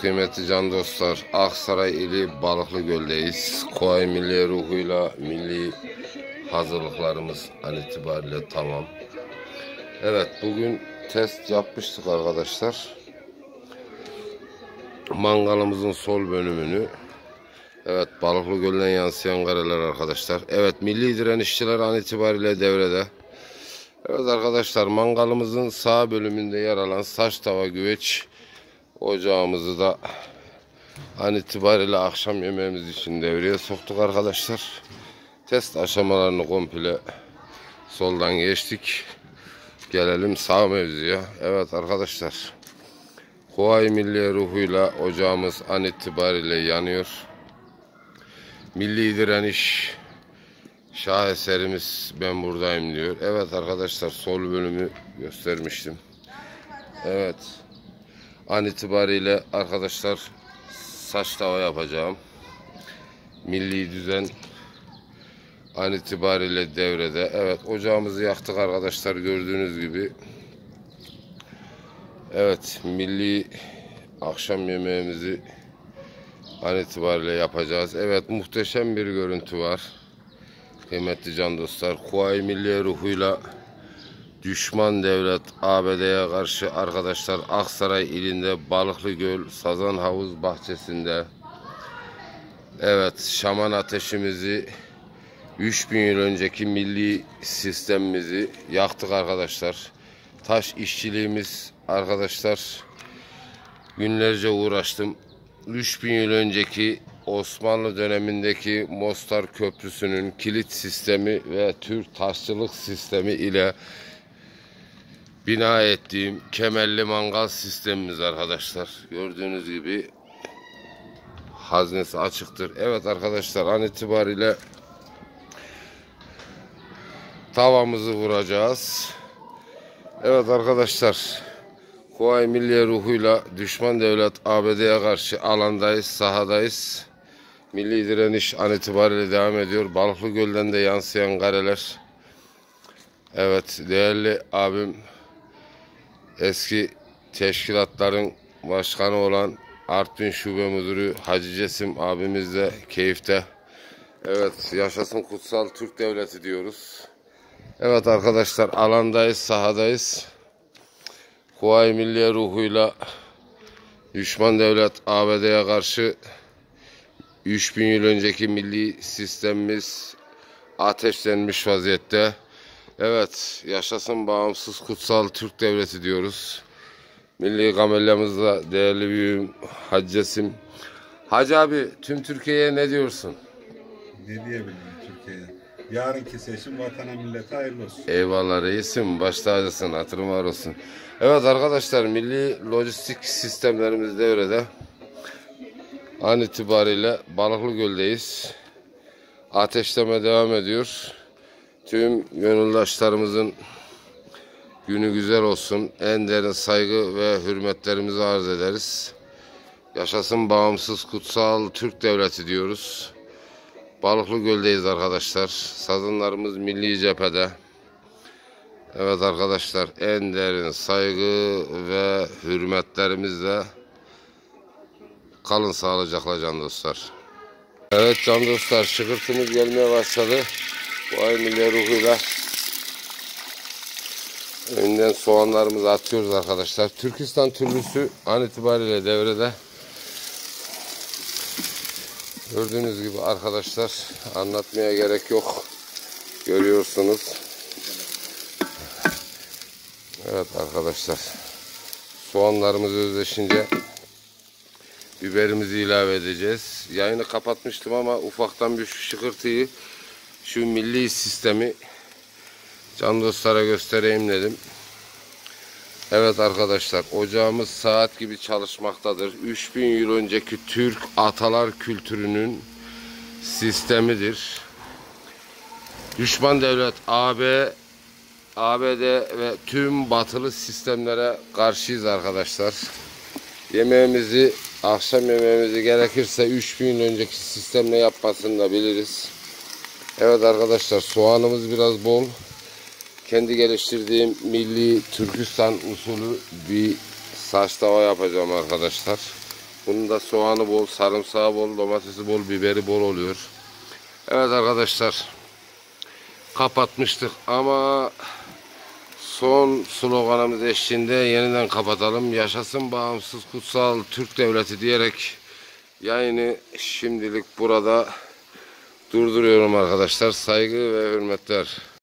kıymetli can dostlar. Aksaray ili Balıklı Göl'deyiz. Kuay milli ruhuyla milli hazırlıklarımız an itibariyle tamam. Evet bugün test yapmıştık arkadaşlar. Mangalımızın sol bölümünü Evet Balıklı Göl'den yansıyan kareler arkadaşlar. Evet milli direnişçiler an itibariyle devrede. Evet arkadaşlar mangalımızın sağ bölümünde yer alan saç tava güveç ocağımızı da an itibariyle akşam yemeğimiz için devreye soktuk arkadaşlar. Test aşamalarını komple soldan geçtik. Gelelim sağ mevzuya. Evet arkadaşlar. Huay milli ruhuyla ocağımız an itibariyle yanıyor. Milli direniş şaheserimiz ben buradayım diyor. Evet arkadaşlar sol bölümü göstermiştim. Evet. An itibariyle arkadaşlar saç tava yapacağım. Milli düzen an itibariyle devrede. Evet ocağımızı yaktık arkadaşlar gördüğünüz gibi. Evet milli akşam yemeğimizi an itibariyle yapacağız. Evet muhteşem bir görüntü var. Kıymetli can dostlar. Kuvayi Milli ruhuyla düşman devlet ABD'ye karşı arkadaşlar Aksaray ilinde Balıklı Göl Sazan Havuz bahçesinde Evet şaman ateşimizi 3000 yıl önceki milli sistemimizi yaktık arkadaşlar. Taş işçiliğimiz arkadaşlar günlerce uğraştım. 3000 yıl önceki Osmanlı dönemindeki Mostar Köprüsü'nün kilit sistemi ve Türk taşçılık sistemi ile bina ettiğim kemerli mangal sistemimiz arkadaşlar. Gördüğünüz gibi haznesi açıktır. Evet arkadaşlar an itibariyle tavamızı vuracağız. Evet arkadaşlar Kuvayi Milliye ruhuyla düşman devlet ABD'ye karşı alandayız, sahadayız. Milli direniş an itibariyle devam ediyor. Balıklı Göl'den de yansıyan kareler. Evet değerli abim eski teşkilatların başkanı olan Artvin Şube Müdürü Hacı Cesim abimiz de keyifte. Evet yaşasın kutsal Türk Devleti diyoruz. Evet arkadaşlar alandayız, sahadayız. Kuvayi Milliye ruhuyla düşman devlet ABD'ye karşı 3000 yıl önceki milli sistemimiz ateşlenmiş vaziyette. Evet, yaşasın bağımsız kutsal Türk devleti diyoruz. Milli kamelyamızda değerli büyüğüm Hacı Cesim. Hacı abi tüm Türkiye'ye ne diyorsun? Ne diyebilirim Türkiye'ye? Yarınki seçim vatana millete hayırlı olsun. Eyvallah reisim, baş tacısın, hatırım var olsun. Evet arkadaşlar, milli lojistik sistemlerimiz devrede. An itibariyle Balıklı Göl'deyiz. Ateşleme devam ediyor. Tüm gönüldaşlarımızın günü güzel olsun. En derin saygı ve hürmetlerimizi arz ederiz. Yaşasın bağımsız kutsal Türk devleti diyoruz. Balıklı Göl'deyiz arkadaşlar. Sazınlarımız milli cephede. Evet arkadaşlar en derin saygı ve hürmetlerimizle kalın sağlıcakla can dostlar. Evet can dostlar şıkırtımız gelmeye başladı. Bu ay milli ruhuyla önden soğanlarımızı atıyoruz arkadaşlar. Türkistan türlüsü an itibariyle devrede. Gördüğünüz gibi arkadaşlar anlatmaya gerek yok. Görüyorsunuz. Evet arkadaşlar. Soğanlarımız özleşince biberimizi ilave edeceğiz. Yayını kapatmıştım ama ufaktan bir şıkırtıyı şu milli sistemi can dostlara göstereyim dedim. Evet arkadaşlar ocağımız saat gibi çalışmaktadır. 3000 yıl önceki Türk atalar kültürünün sistemidir. Düşman devlet AB ABD ve tüm batılı sistemlere karşıyız arkadaşlar. Yemeğimizi, akşam yemeğimizi gerekirse 3000 yıl önceki sistemle yapmasını da biliriz. Evet arkadaşlar soğanımız biraz bol kendi geliştirdiğim milli Türkistan usulü bir saç tava yapacağım arkadaşlar. Bunun da soğanı bol, sarımsağı bol, domatesi bol, biberi bol oluyor. Evet arkadaşlar. Kapatmıştık ama son sloganımız eşliğinde yeniden kapatalım. Yaşasın bağımsız kutsal Türk devleti diyerek yayını şimdilik burada durduruyorum arkadaşlar. Saygı ve hürmetler.